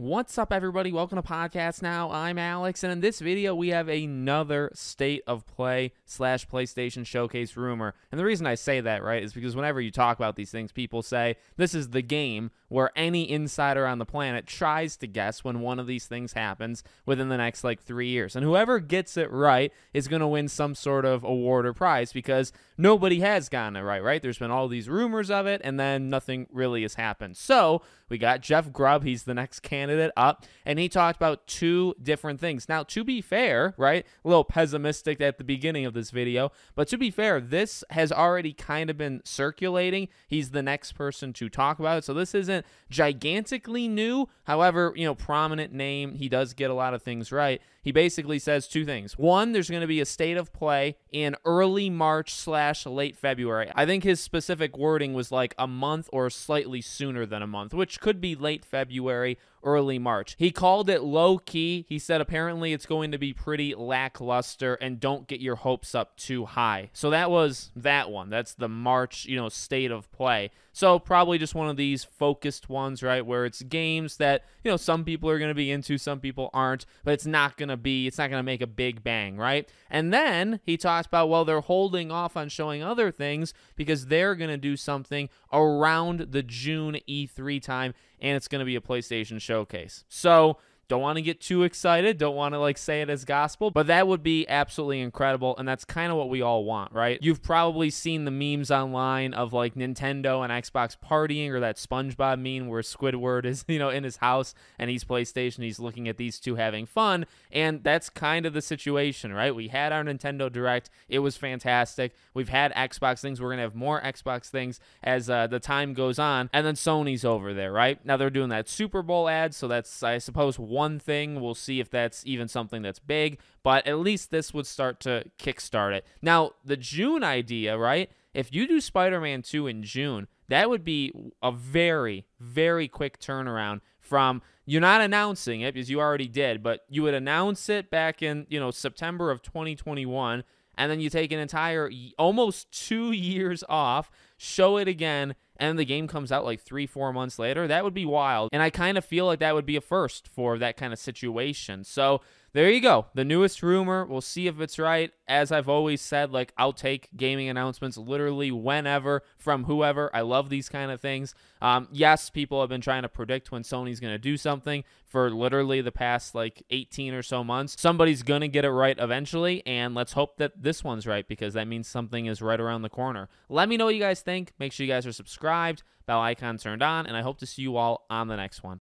What's up, everybody? Welcome to Podcast Now. I'm Alex, and in this video, we have another state of play slash PlayStation Showcase rumor. And the reason I say that, right, is because whenever you talk about these things, people say this is the game where any insider on the planet tries to guess when one of these things happens within the next like three years. And whoever gets it right is going to win some sort of award or prize because nobody has gotten it right, right? There's been all these rumors of it, and then nothing really has happened. So we got Jeff Grubb. He's the next candidate up, and he talked about two different things. Now, to be fair, right, a little pessimistic at the beginning of this video, but to be fair, this has already kind of been circulating. He's the next person to talk about it. So this isn't gigantically new. However, you know, prominent name. He does get a lot of things right. He basically says two things. One, there's going to be a state of play in early March slash late February. I think his specific wording was like a month or slightly sooner than a month, which could be late February early March. He called it low key. He said apparently it's going to be pretty lackluster and don't get your hopes up too high. So that was that one. That's the March, you know, state of play. So probably just one of these focused ones, right, where it's games that, you know, some people are going to be into, some people aren't, but it's not going to be it's not going to make a big bang, right? And then he talks about well, they're holding off on showing other things because they're going to do something around the June E3 time and it's going to be a PlayStation showcase. So, don't want to get too excited. Don't want to like say it as gospel, but that would be absolutely incredible. And that's kind of what we all want, right? You've probably seen the memes online of like Nintendo and Xbox partying or that SpongeBob meme where Squidward is, you know, in his house and he's PlayStation. He's looking at these two having fun. And that's kind of the situation, right? We had our Nintendo Direct. It was fantastic. We've had Xbox things. We're going to have more Xbox things as uh, the time goes on. And then Sony's over there, right? Now they're doing that Super Bowl ad. So that's, I suppose, one one thing. We'll see if that's even something that's big, but at least this would start to kickstart it. Now, the June idea, right? If you do Spider Man 2 in June, that would be a very, very quick turnaround from you're not announcing it because you already did, but you would announce it back in, you know, September of 2021 and then you take an entire almost 2 years off, show it again and the game comes out like three, four months later, that would be wild. And I kind of feel like that would be a first for that kind of situation. So there you go. The newest rumor. We'll see if it's right. As I've always said, like I'll take gaming announcements literally whenever from whoever. I love these kind of things. Um, yes, people have been trying to predict when Sony's going to do something for literally the past like 18 or so months. Somebody's going to get it right eventually, and let's hope that this one's right because that means something is right around the corner. Let me know what you guys think. Make sure you guys are subscribed, bell icon turned on, and I hope to see you all on the next one.